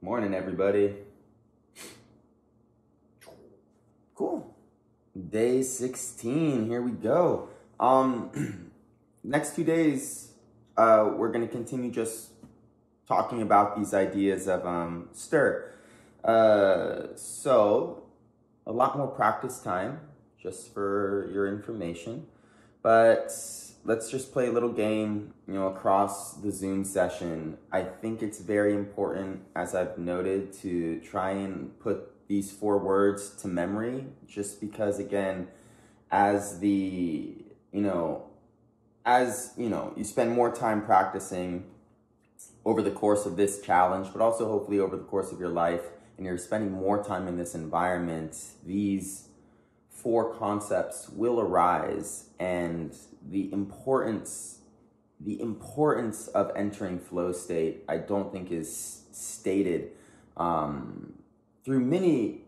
Morning, everybody. Cool. Day 16. Here we go. Um, next two days, uh, we're going to continue just talking about these ideas of um, STER. Uh, so, a lot more practice time, just for your information. But let's just play a little game, you know, across the Zoom session. I think it's very important, as I've noted, to try and put these four words to memory, just because, again, as the, you know, as, you know, you spend more time practicing over the course of this challenge, but also hopefully over the course of your life, and you're spending more time in this environment, these four concepts will arise and the importance the importance of entering flow state i don't think is stated um, through many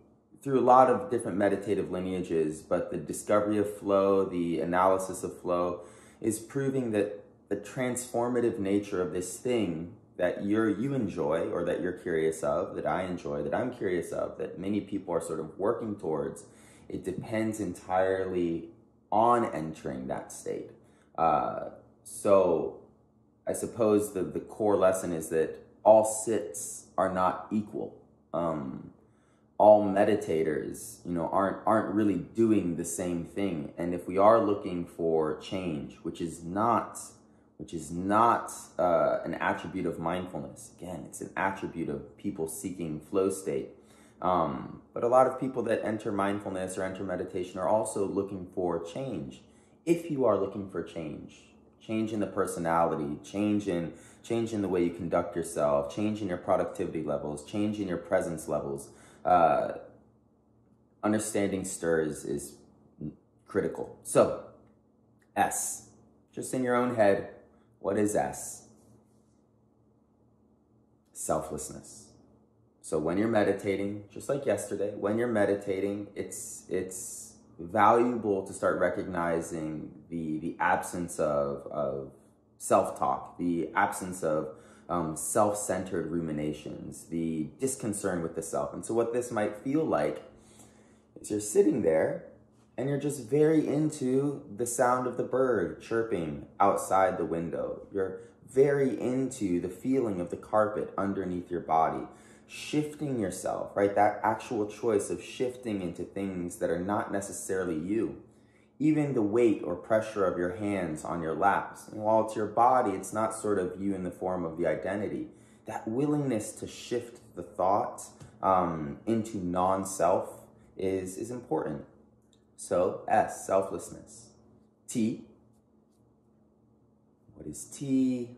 through a lot of different meditative lineages but the discovery of flow the analysis of flow is proving that the transformative nature of this thing that you're you enjoy or that you're curious of that i enjoy that i'm curious of that many people are sort of working towards it depends entirely on entering that state. Uh, so I suppose the, the core lesson is that all sits are not equal. Um, all meditators, you know, aren't aren't really doing the same thing. And if we are looking for change, which is not which is not uh, an attribute of mindfulness. Again, it's an attribute of people seeking flow state. Um, but a lot of people that enter mindfulness or enter meditation are also looking for change. If you are looking for change, change in the personality, change in change in the way you conduct yourself, change in your productivity levels, change in your presence levels, uh, understanding STERs is critical. So, S, just in your own head, what is S? Selflessness. So when you're meditating, just like yesterday, when you're meditating, it's it's valuable to start recognizing the the absence of of self-talk, the absence of um, self-centered ruminations, the disconcern with the self. And so what this might feel like is you're sitting there and you're just very into the sound of the bird chirping outside the window. You're very into the feeling of the carpet underneath your body shifting yourself, right? That actual choice of shifting into things that are not necessarily you. Even the weight or pressure of your hands on your laps. And while it's your body, it's not sort of you in the form of the identity. That willingness to shift the thought um, into non self is, is important. So, S, selflessness. T, what is T?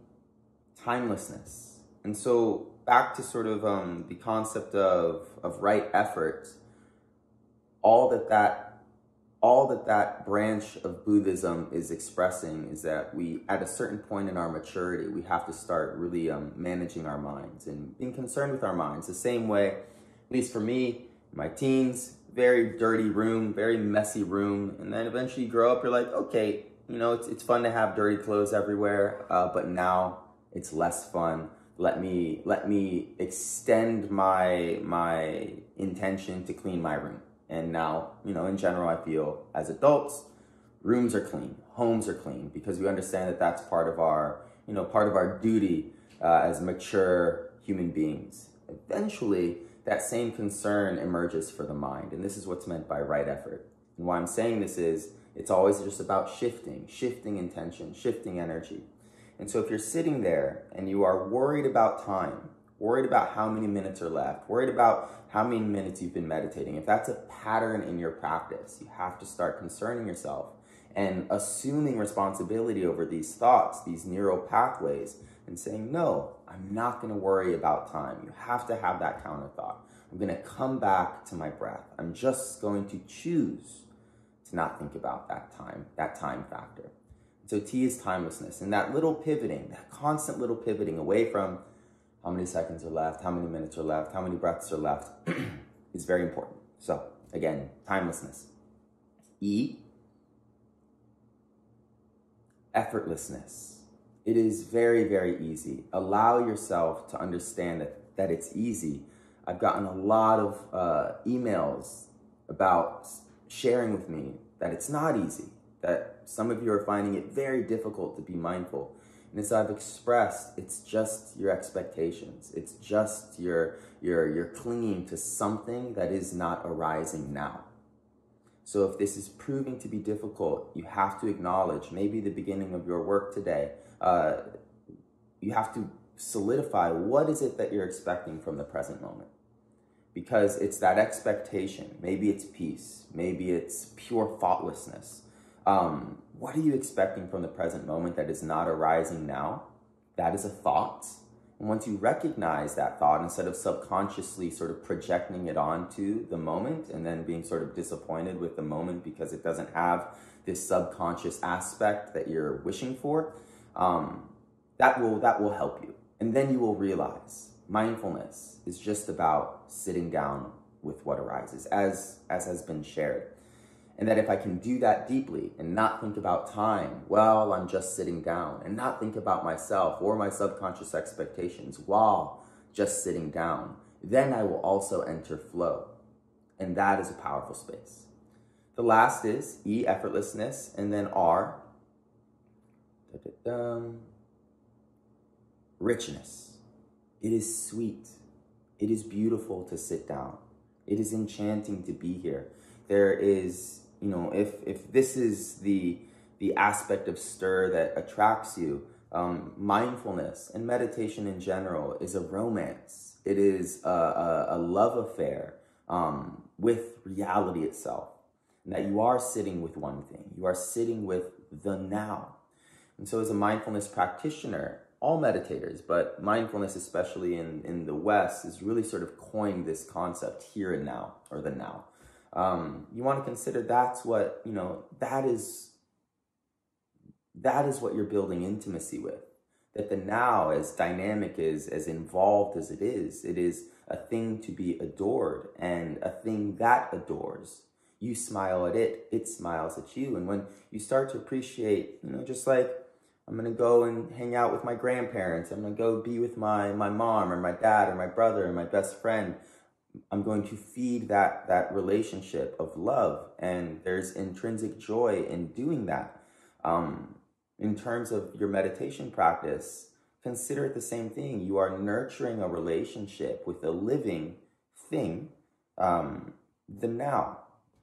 Timelessness. And so back to sort of um, the concept of, of right effort, all that that all that that branch of Buddhism is expressing is that we, at a certain point in our maturity, we have to start really um, managing our minds and being concerned with our minds. The same way, at least for me, my teens, very dirty room, very messy room, and then eventually you grow up, you're like, okay, you know, it's, it's fun to have dirty clothes everywhere, uh, but now it's less fun let me let me extend my my intention to clean my room. And now you know in general i feel as adults rooms are clean homes are clean because we understand that that's part of our you know part of our duty uh, as mature human beings. Eventually that same concern emerges for the mind and this is what's meant by right effort. And why i'm saying this is it's always just about shifting shifting intention shifting energy and so if you're sitting there and you are worried about time, worried about how many minutes are left, worried about how many minutes you've been meditating, if that's a pattern in your practice, you have to start concerning yourself and assuming responsibility over these thoughts, these neural pathways, and saying, no, I'm not going to worry about time. You have to have that counter thought. I'm going to come back to my breath. I'm just going to choose to not think about that time, that time factor. So T is timelessness. And that little pivoting, that constant little pivoting away from how many seconds are left, how many minutes are left, how many breaths are left is very important. So again, timelessness. E, effortlessness. It is very, very easy. Allow yourself to understand that that it's easy. I've gotten a lot of uh, emails about sharing with me that it's not easy, that some of you are finding it very difficult to be mindful. And as I've expressed, it's just your expectations. It's just your, your, your clinging to something that is not arising now. So if this is proving to be difficult, you have to acknowledge maybe the beginning of your work today. Uh, you have to solidify what is it that you're expecting from the present moment because it's that expectation. Maybe it's peace. Maybe it's pure thoughtlessness. Um, what are you expecting from the present moment that is not arising now? That is a thought. And once you recognize that thought, instead of subconsciously sort of projecting it onto the moment and then being sort of disappointed with the moment because it doesn't have this subconscious aspect that you're wishing for, um, that will that will help you. And then you will realize mindfulness is just about sitting down with what arises, as, as has been shared. And that if I can do that deeply and not think about time while I'm just sitting down, and not think about myself or my subconscious expectations while just sitting down, then I will also enter flow. And that is a powerful space. The last is E, effortlessness, and then R, richness. It is sweet. It is beautiful to sit down. It is enchanting to be here. There is, you know, if if this is the the aspect of STER that attracts you, um, mindfulness and meditation in general is a romance. It is a, a, a love affair um, with reality itself. And that you are sitting with one thing. You are sitting with the now. And so as a mindfulness practitioner, all meditators, but mindfulness, especially in, in the West, is really sort of coined this concept here and now, or the now. Um, you want to consider that's what, you know, that is, that is what you're building intimacy with. That the now, as dynamic as, as involved as it is, it is a thing to be adored and a thing that adores. You smile at it, it smiles at you. And when you start to appreciate, you know, just like I'm gonna go and hang out with my grandparents. I'm gonna go be with my my mom or my dad or my brother or my best friend. I'm going to feed that that relationship of love, and there's intrinsic joy in doing that. Um, in terms of your meditation practice, consider it the same thing. You are nurturing a relationship with a living thing, um, the now.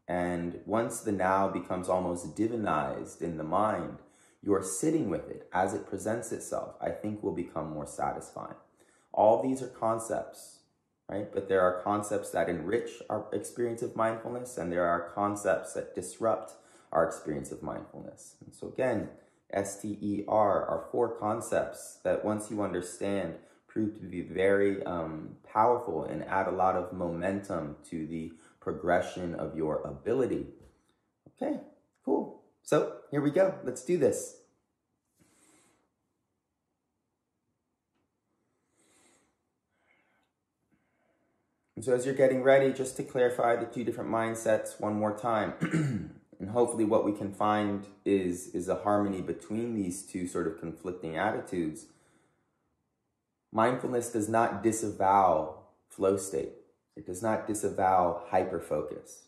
And once the now becomes almost divinized in the mind, you're sitting with it as it presents itself, I think will become more satisfying. All these are concepts, right? But there are concepts that enrich our experience of mindfulness, and there are concepts that disrupt our experience of mindfulness. And so, again, STER are four concepts that once you understand, prove to be very um, powerful and add a lot of momentum to the progression of your ability. Okay, cool. So here we go. Let's do this. And so as you're getting ready, just to clarify the two different mindsets one more time, and hopefully what we can find is, is a harmony between these two sort of conflicting attitudes. Mindfulness does not disavow flow state. It does not disavow hyper focus,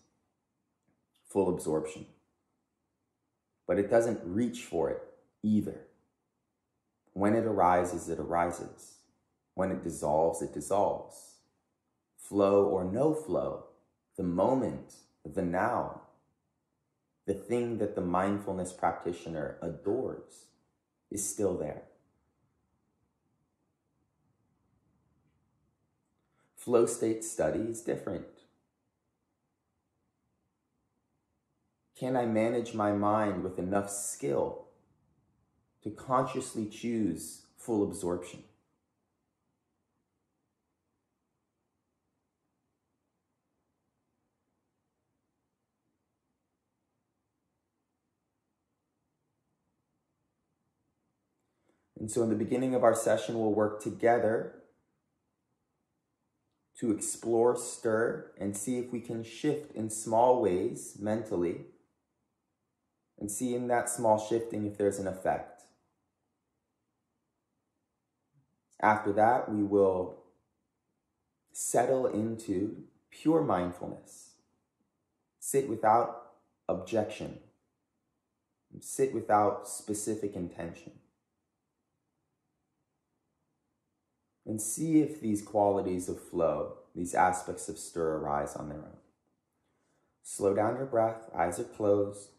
full absorption but it doesn't reach for it either. When it arises, it arises. When it dissolves, it dissolves. Flow or no flow, the moment, the now, the thing that the mindfulness practitioner adores is still there. Flow state study is different. Can I manage my mind with enough skill to consciously choose full absorption? And so, in the beginning of our session, we'll work together to explore, STER, and see if we can shift in small ways mentally and see in that small shifting if there's an effect. After that, we will settle into pure mindfulness. Sit without objection. Sit without specific intention. And see if these qualities of flow, these aspects of STER, arise on their own. Slow down your breath, eyes are closed.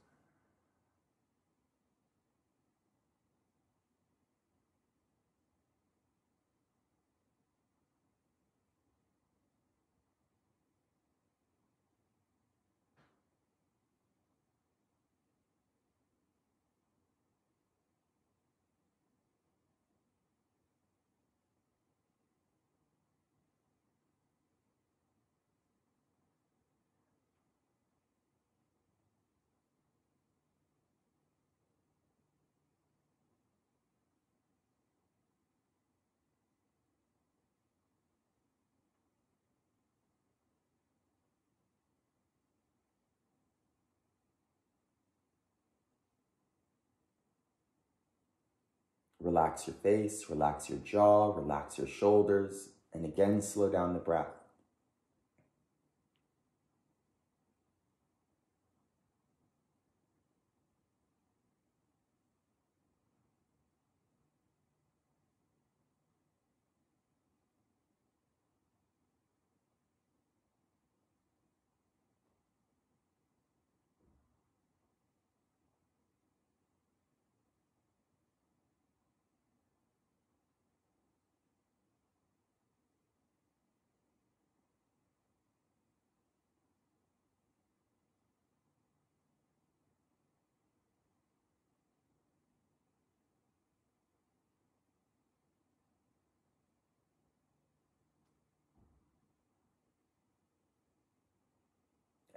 Relax your face, relax your jaw, relax your shoulders, and again slow down the breath.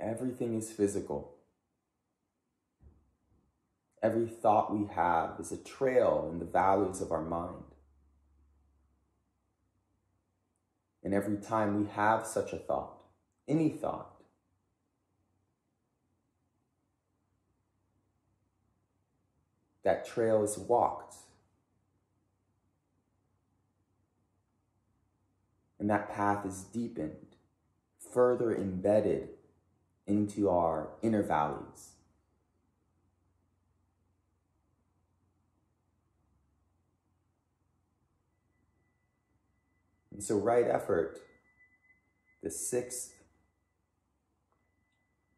Everything is physical. Every thought we have is a trail in the valleys of our mind. And every time we have such a thought, any thought, that trail is walked. And that path is deepened, further embedded into our inner valleys. And so, right effort, the sixth,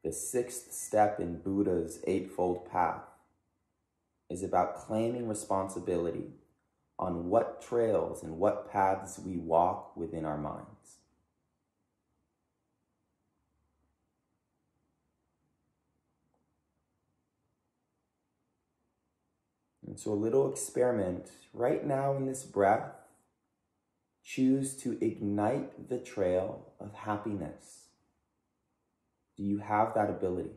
the sixth step in Buddha's Eightfold Path, is about claiming responsibility on what trails and what paths we walk within our minds. So, a little experiment right now in this breath. Choose to ignite the trail of happiness. Do you have that ability?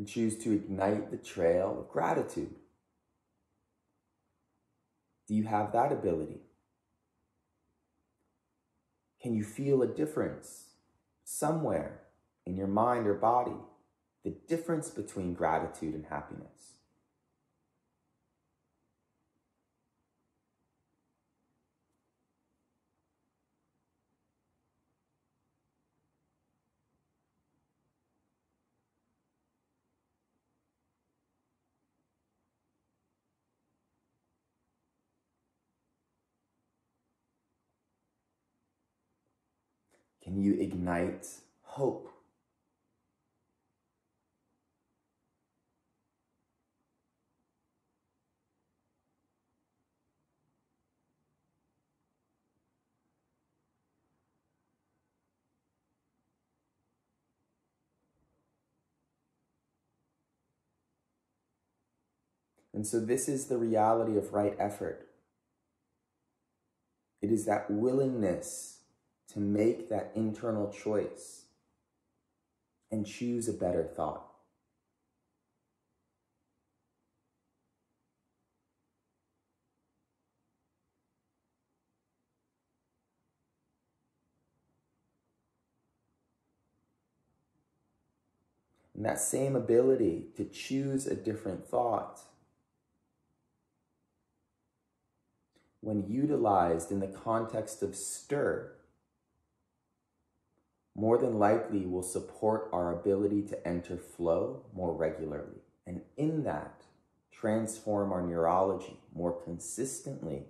and choose to ignite the trail of gratitude. Do you have that ability? Can you feel a difference somewhere in your mind or body? The difference between gratitude and happiness. Can you ignite hope? And so, this is the reality of right effort. It is that willingness to make that internal choice and choose a better thought. And that same ability to choose a different thought, when utilized in the context of STER, more than likely will support our ability to enter flow more regularly. And in that, transform our neurology more consistently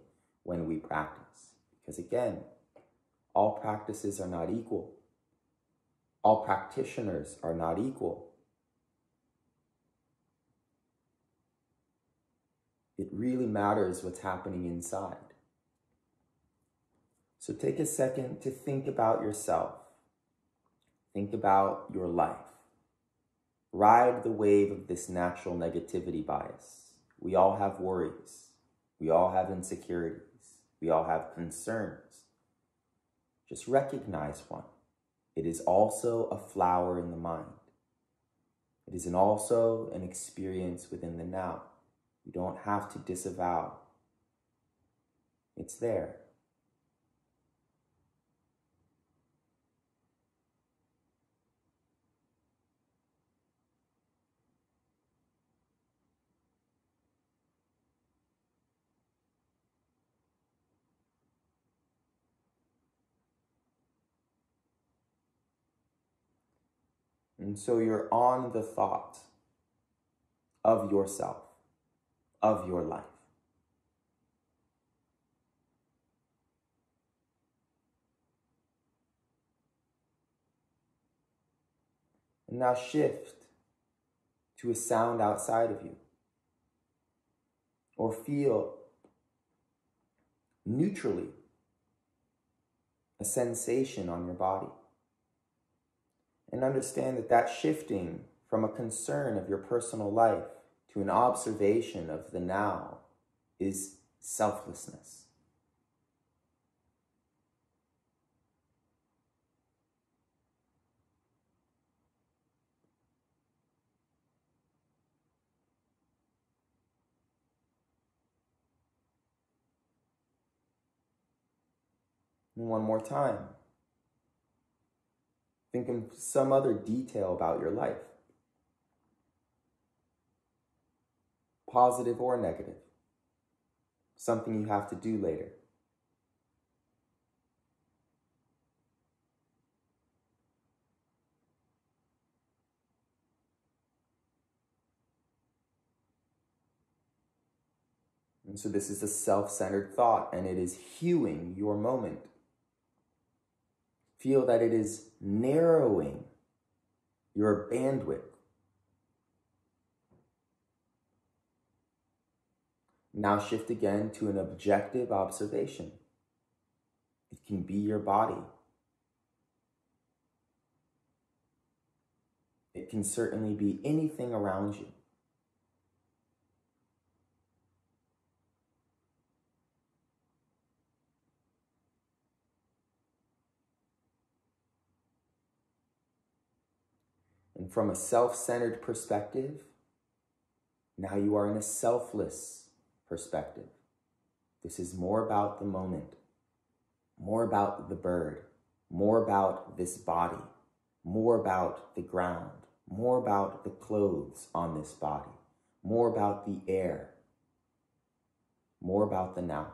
when we practice. Because again, all practices are not equal. All practitioners are not equal. It really matters what's happening inside. So take a second to think about yourself. Think about your life. Ride the wave of this natural negativity bias. We all have worries. We all have insecurities. We all have concerns. Just recognize one. It is also a flower in the mind. It is an also an experience within the now. You don't have to disavow. It's there. And so you're on the thought of yourself, of your life. And now shift to a sound outside of you. Or feel neutrally a sensation on your body and understand that that shifting from a concern of your personal life to an observation of the now is selflessness. One more time. Think of some other detail about your life, positive or negative, something you have to do later. And so this is a self centered thought, and it is hewing your moment feel that it is narrowing your bandwidth. Now shift again to an objective observation. It can be your body. It can certainly be anything around you. And from a self centered perspective, now you are in a selfless perspective. This is more about the moment, more about the bird, more about this body, more about the ground, more about the clothes on this body, more about the air, more about the now.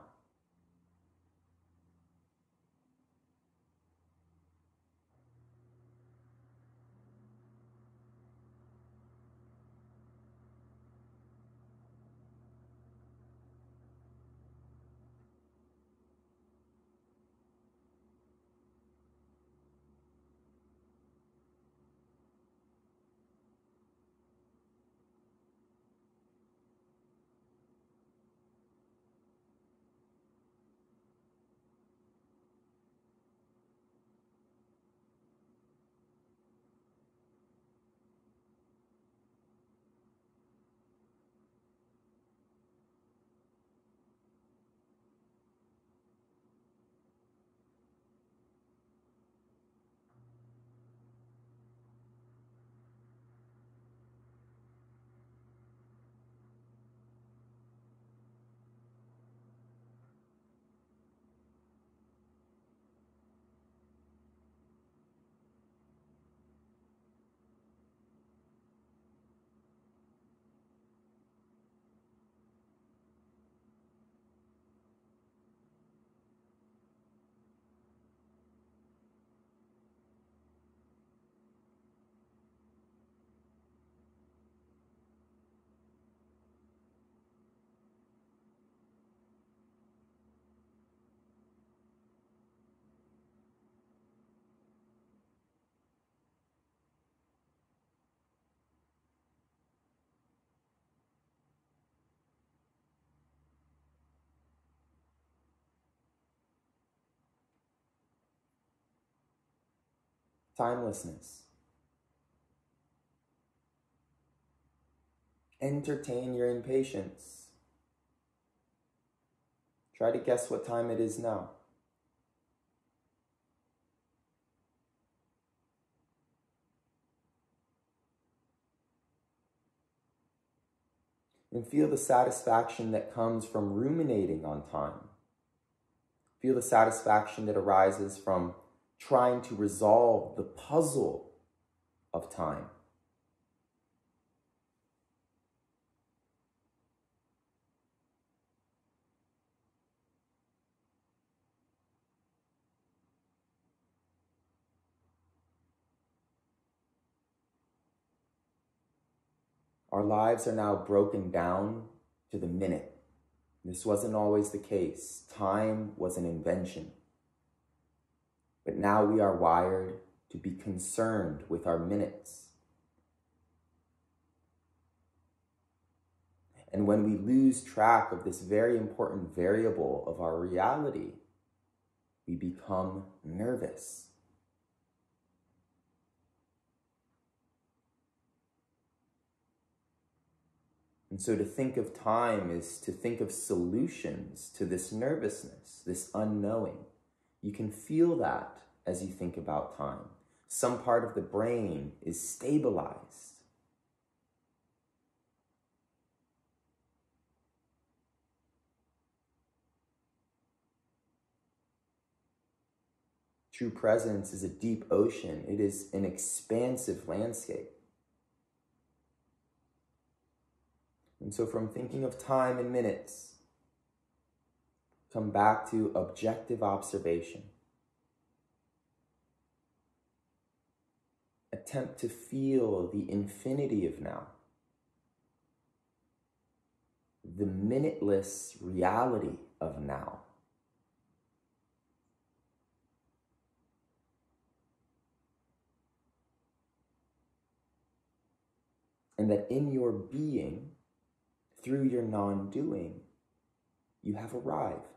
Timelessness. Entertain your impatience. Try to guess what time it is now. And feel the satisfaction that comes from ruminating on time. Feel the satisfaction that arises from trying to resolve the puzzle of time. Our lives are now broken down to the minute. This wasn't always the case. Time was an invention. But now we are wired to be concerned with our minutes. And when we lose track of this very important variable of our reality, we become nervous. And so to think of time is to think of solutions to this nervousness, this unknowing. You can feel that as you think about time. Some part of the brain is stabilized. True presence is a deep ocean. It is an expansive landscape. And so, from thinking of time in minutes, come back to objective observation. Attempt to feel the infinity of now, the minuteless reality of now. And that in your being, through your non doing, you have arrived.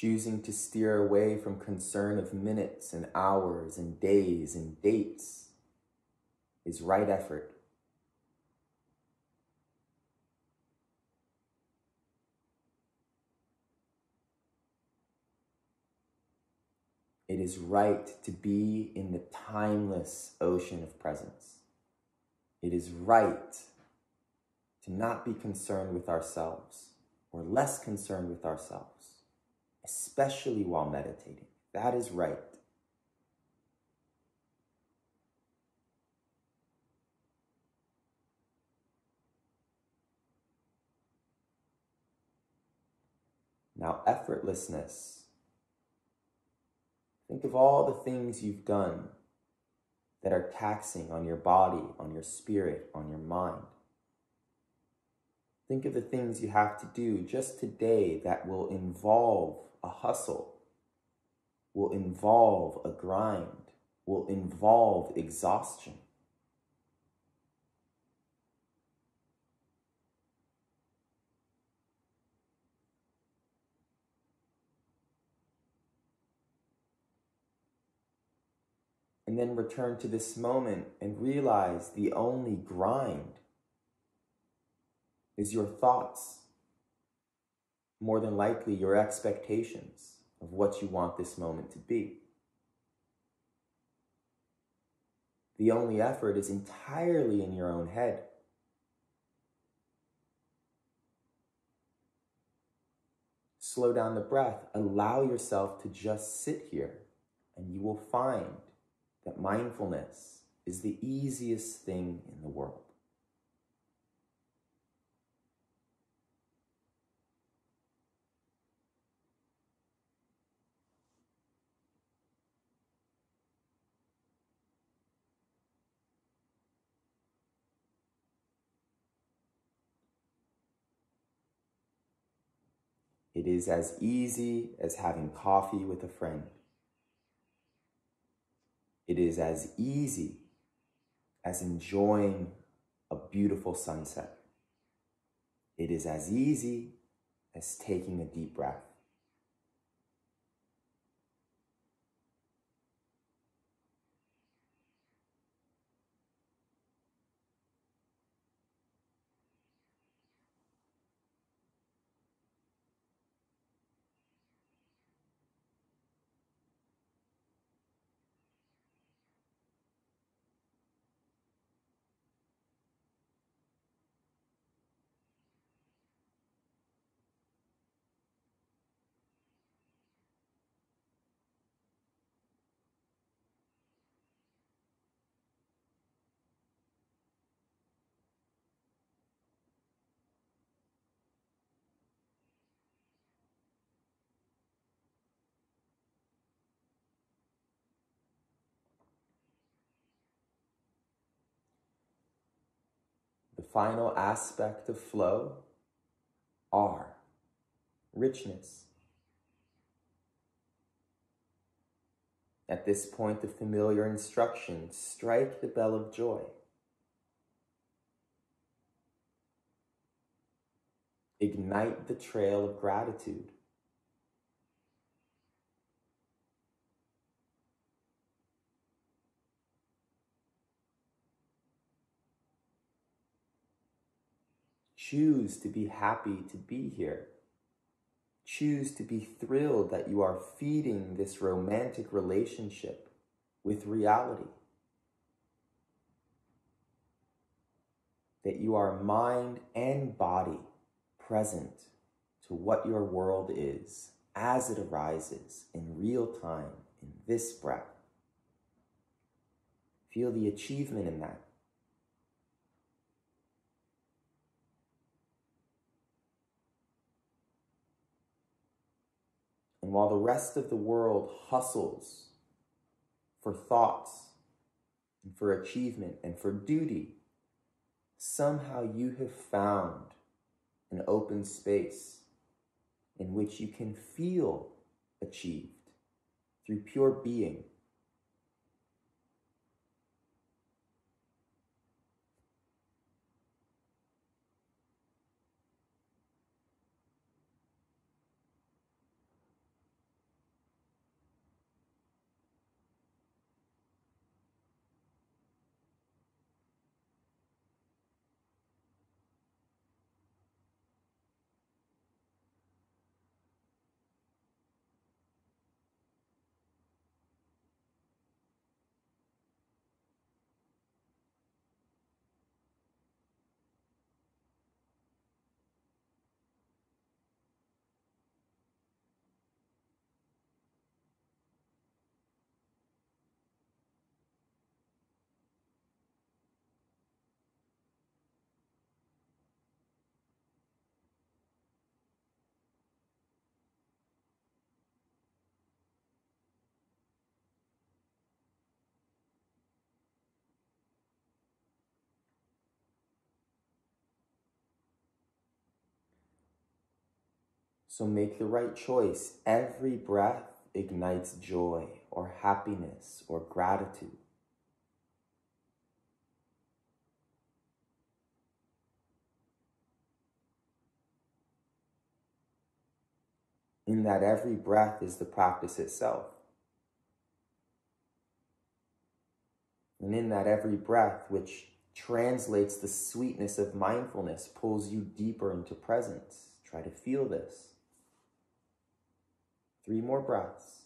Choosing to steer away from concern of minutes and hours and days and dates is right effort. It is right to be in the timeless ocean of presence. It is right to not be concerned with ourselves or less concerned with ourselves especially while meditating. That is right. Now, effortlessness. Think of all the things you've done that are taxing on your body, on your spirit, on your mind. Think of the things you have to do just today that will involve a hustle, will involve a grind, will involve exhaustion. And then return to this moment and realize the only grind is your thoughts, more than likely your expectations of what you want this moment to be. The only effort is entirely in your own head. Slow down the breath. Allow yourself to just sit here, and you will find that mindfulness is the easiest thing in the world. It is as easy as having coffee with a friend. It is as easy as enjoying a beautiful sunset. It is as easy as taking a deep breath. The final aspect of flow are richness. At this point, the familiar instructions strike the bell of joy. Ignite the trail of gratitude. Choose to be happy to be here. Choose to be thrilled that you are feeding this romantic relationship with reality. That you are mind and body present to what your world is as it arises in real time in this breath. Feel the achievement in that. And while the rest of the world hustles for thoughts and for achievement and for duty, somehow you have found an open space in which you can feel achieved through pure being So make the right choice. Every breath ignites joy or happiness or gratitude. In that every breath is the practice itself. And in that every breath, which translates the sweetness of mindfulness, pulls you deeper into presence. Try to feel this. Three more breaths.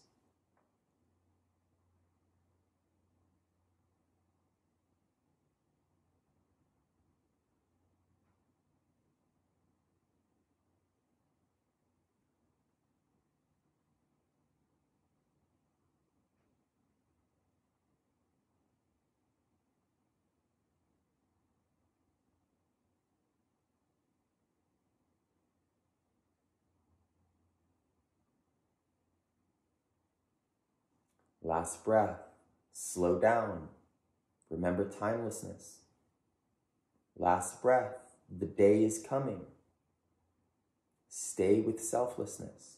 Last breath. Slow down. Remember timelessness. Last breath. The day is coming. Stay with selflessness.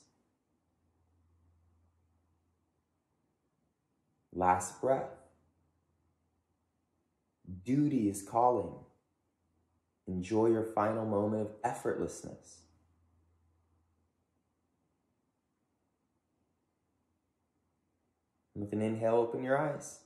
Last breath. Duty is calling. Enjoy your final moment of effortlessness. With an inhale, open your eyes.